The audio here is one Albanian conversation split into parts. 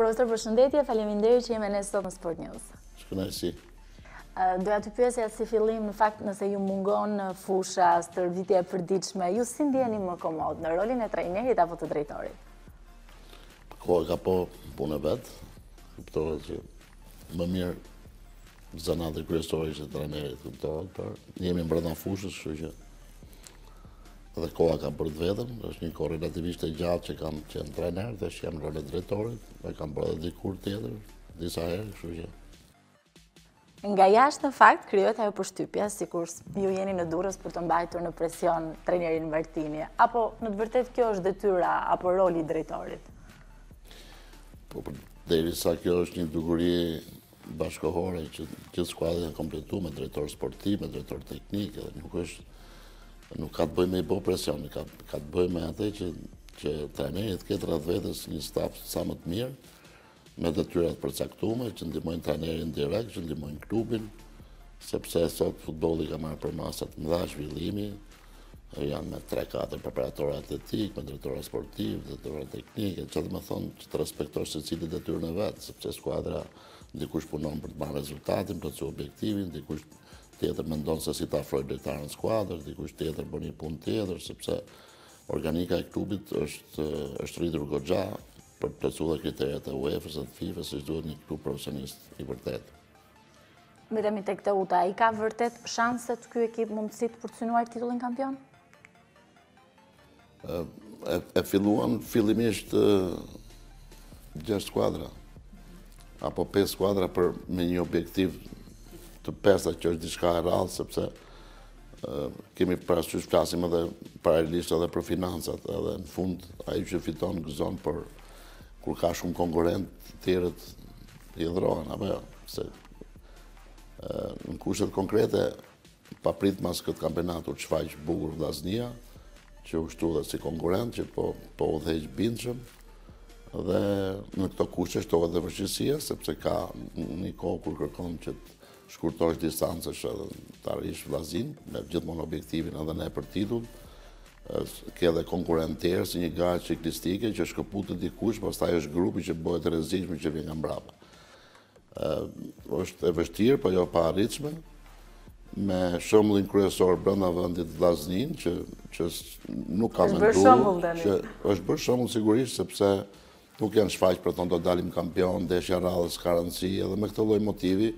Profesor, përshëndetje, faleminderit që jeni sot në Sport News. Kënaqësi. Doja t'ju pyesja si fillim në fakt nëse ju mungon fusha, stërvitja e përditshme, ju si ndiheni më komod në rolin e trajnerit apo të drejtorit? Koha ka bo punën e vet, kuptohet që më mirë zanati kryesor i trajnerit kuptohet, por jemi më brenda fushës, që që Dhe koha ka bërë të vetën, është një kohë relativisht e gjatë që kam qenë trener, dhe që jam në rol të drejtorit, e kam bërë dhe dikur tjetër, disa herë, kështu që. Nga jashtë në fakt, krijohet ajo përshtypja, sikur ju jeni në Durrës për të mbajtur në presion trenerin Martini, apo në të vërtetë kjo është detyra, apo roli i drejtorit? Po, derisa kjo është një duguri bashkëkohore që gjithë skuadrat janë kompletuar me drejtor sportiv, me drejtor teknik, edhe nuk është nuk ka të bëjë me i bo presion, ka, ka të bëjë me atë që që trajneri të ketë rreth vetes një staf sa më të mirë, me detyra të përcaktume, që ndihmojnë trajnerin direkt, që ndihmojnë klubin, sepse sot futbolli ka marrë përmasa të mëdha zhvillimi, janë me 3-4 preparatora atletikë, me drejtora sportivë, drejtora teknikë, që domethënë që të respektojë secili detyrën e vet, sepse skuadra, dikush punon për të marrë rezultatin, plotësu objektivin, dikush tjetër mendon se si t'afrojë lojtarë në skuadrë, dikush tjetër bën një punë tjetër, sepse organika e klubit është, është rritur goxha për të plotësu dhe kriteret e UEFA-s dhe FIFA-s, që duhet një klub profesionist i vërtetë. Mbetemi tek Teuta, i ka vërtet shanset ky ekip, mundësitë për të synuar titullin kampion? E filluan fillimisht gjashtë skuadra, apo 5 skuadra po me një objektiv të pesa që është diçka e rrallë, sepse kemi parasysh flasim edhe paralelisht edhe për financat, edhe në fund ai që fiton gëzon por kur ka shumë konkurrentë të tjerët hidhërohen, apo jo, se në kushtet konkrete, papritmas këtë kampionat u shfaq bukur Vllaznia, që u shtu dhe si konkurrent, që po, po udhëheq bindshëm, dhe në këto kushte shtohet dhe vështirësia, sepse ka një kohë kur kërkon që të shkurtosh distancën edhe të arrish Vllazninë, me gjithmonë objektivin edhe ne për titull, Ke dhe konkurrentë tjerë si një garë çiklistike që shkëputet dikush, pastaj është grupi që bëhet i rrezikshëm që vjen nga mbrapa. Është e vështirë, por jo e paarritshme me shembullin kryesor brenda vendit Vllazninë, që nuk e ka mendu, që është bërë shembull sigurisht, sepse Nuk janë shfaqë për të thënë do dalim kampion, ndeshja radhës ka rëndësi, edhe me këtë lloj motivi,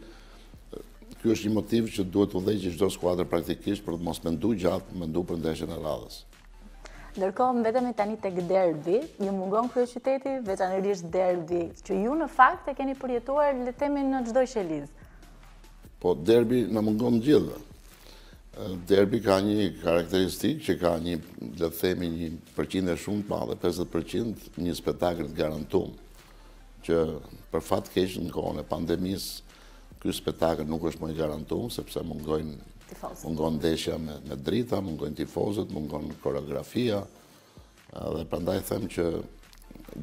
ky është një motiv që duhet të udhëheqë çdo skuadër praktikisht për të mos mendu gjatë, mendu për ndeshjen e radhës. Ndërkohë mbetemi tani tek derbi, ju mungon kryeqyteti, veçanërisht derbi, që ju në fakt e keni përjetuar le të themi në çdo qeliz. Po derbi na mungon të gjithëve. Derbi ka një karakteristikë që ka një, le të themi, një përqindje shumë të madhe, 50%, një spektakël të garantuar, që për fat të keq në kohën e pandemisë, ky spektakël nuk është më i garantuar sepse mungojnë mungon ndeshja me, me drita, mungojnë tifozët, mungon koreografia, Dhe prandaj them që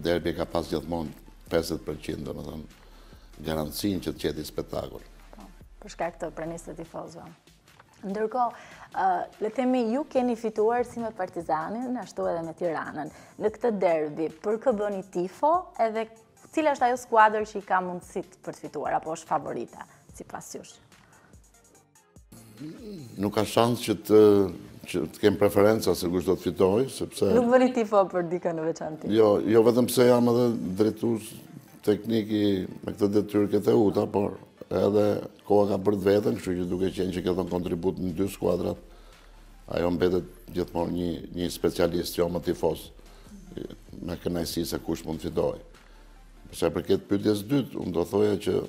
derbi ka pas gjithmonë 50% domethënë garancinë që të ketë spektakël. Po, për shkak të pranisë të tifozëve. Ndërkohë, le të themi, ju keni fituar si me Partizanin, ashtu edhe me Tiranën. Në këtë derbi, për kë bëni tifo, edhe cila është ajo skuadër që i ka mundësitë për të fituar, apo është favorita, sipas jush? Nuk ka shans që të që të kem preferenca se kush do të fitojë, sepse... Nuk bëni tifo për dikë në veçanti. Jo, jo vetëm pse jam edhe drejtues teknik me këtë detyrë këtë e uta, por edhe koha ka bërë të vetën, kështu që duke qenë që ke dhënë kontribut në dy skuadrat, ajo mbetet gjithmonë një, një specialist, jo më tifos, me kënaqësi se kush mund të fitojë. Përsa i përket pyetjes së dytë, unë do thoja që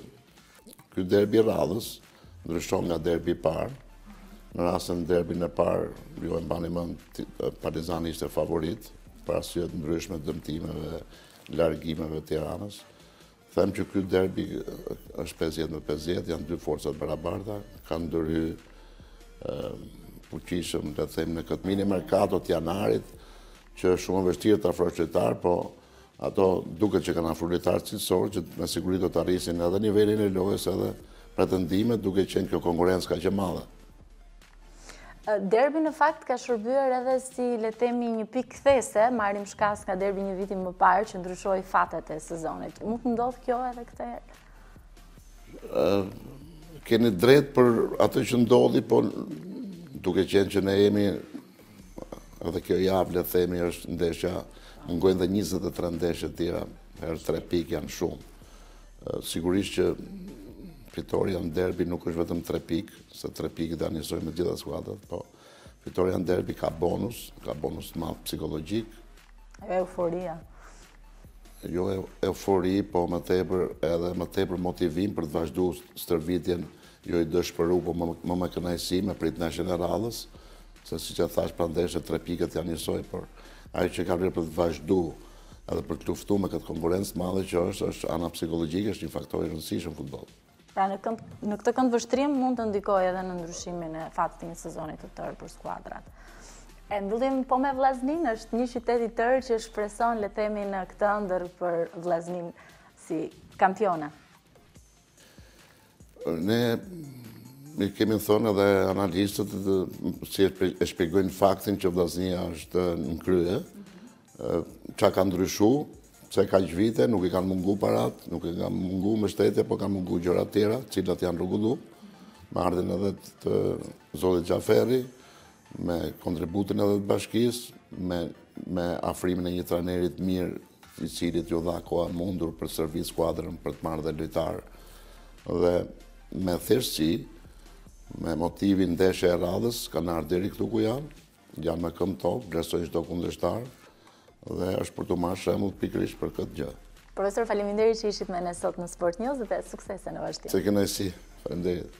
Ky derbi i radhës ndryshon nga derbi i parë. Në rastin e derbit të parë, ju e mbani mend Partizani ishte favorit për arsye të ndryshme dëmtimeve, largimeve të Tiranës. Them që ky derbi është 50 me 50, janë dy forca të barabarta, kanë ndërhy fuqishëm, le të themi në këtë mini merkato të janarit, që është shumë e vështirë të afrosh lojtarë, po Ato duket që kanë afruar lojtarë cilësorë që me siguri do të arrisin edhe nivelin e lojës edhe pretendimet duke qenë kjo konkurrencë kaq e madhe. Derbi në fakt ka shërbyer edhe si le të themi një pikë kthese, marrim shkas nga derbi një viti më parë që ndryshoi fatet e sezonit. Mund të ndodhë kjo edhe këtë herë? Keni të drejtë për atë që ndodhi, po duke qenë që ne jemi Edhe kjo javë le të themi është ndeshja, mungojnë dhe 23 ndeshje të tjera, herë 3 pikë janë shumë. Sigurisht që fitorja në derbi nuk është vetëm 3 pikë, se 3 pikë janë njësoj me gjitha skuadrat, po fitorja në derbi ka bonus, ka bonus të madh psikologjik. Euforia. Jo eufori, po më tepër edhe më tepër motivim për të vazhdu stërvitjen Jo i dëshpëru, po më me kënaqësi, me prit ndeshjen e radhës, se siç thashë para ndeshjes, tre pikët janë njësoj, por ajo që ka vlerë për të vazhdu edhe për të luftu me këtë konkurencë të madhe që është, është ana psikologjike, është një faktor i rëndësishëm në futboll. Pra në, kënd, në këtë këndvështrim mund të ndikojë edhe në ndryshimin e fatit të një sezoni të tërë për skuadrat. E mbyllim po me Vllazninë, është një qytet i tërë që shpreson le të themi në këtë ëndërr për Vllazninë si kampione. Ne e kemi thënë edhe analistët si e shpjegojnë faktin që Vllaznia është në krye, ça ka ndryshu, pse kaq vite, nuk i kanë mungu paratë, nuk i kanë mungu mbështetje, po kanë mungu gjërat e tjera, të cilat janë rregullu, me ardhjen edhe të zotit Xhaferi, Me kontributin edhe të bashkisë, me afrimin e një trajneri të mirë, të cilit iu dha koha e mundur për të stërvitur skuadrën, për të marrë dhe lojtarë. Dhe me thjeshtësi, me motivin ndeshja e radhës, kanë ardhur deri këtu ku janë, janë me këmbë në tokë, vlerësojnë çdo kundërshtar dhe është për t'u marrë shembull pikërisht për këtë gjë. Profesor, faleminderit që ishit me ne sot në Sport News dhe suksese në vazhdim. Ishte kënaqësi. Faleminderit.